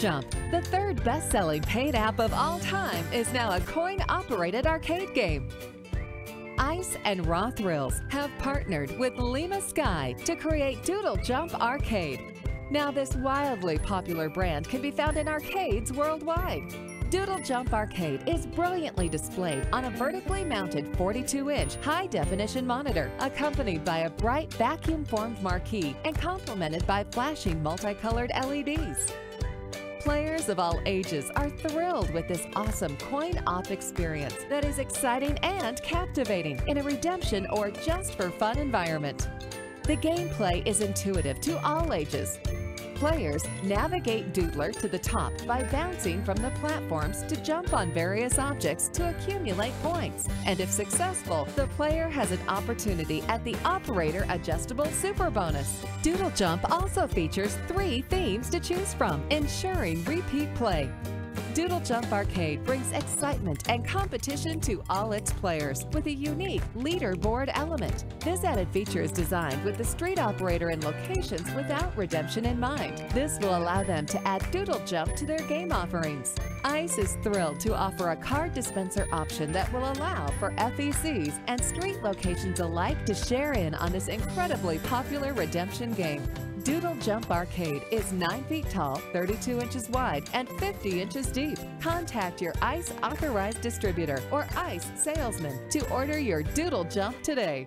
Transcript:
Jump, the third best-selling paid app of all time, is now a coin-operated arcade game. ICE and Raw Thrills have partnered with Lima Sky to create Doodle Jump Arcade. Now this wildly popular brand can be found in arcades worldwide. Doodle Jump Arcade is brilliantly displayed on a vertically mounted 42-inch high-definition monitor, accompanied by a bright vacuum-formed marquee and complemented by flashing multicolored LEDs. Players of all ages are thrilled with this awesome coin-op experience that is exciting and captivating in a redemption or just for fun environment. The gameplay is intuitive to all ages, Players navigate Doodler to the top by bouncing from the platforms to jump on various objects to accumulate points. And if successful, the player has an opportunity at the Operator Adjustable Super Bonus. Doodle Jump also features three themes to choose from, ensuring repeat play. Doodle Jump Arcade brings excitement and competition to all its players with a unique leaderboard element. This added feature is designed with the street operator and locations without redemption in mind. This will allow them to add Doodle Jump to their game offerings. ICE is thrilled to offer a card dispenser option that will allow for FECs and street locations alike to share in on this incredibly popular redemption game. Doodle Jump Arcade is 9 feet tall, 32 inches wide, and 50 inches deep. Contact your ICE authorized distributor or ICE salesman to order your Doodle Jump today.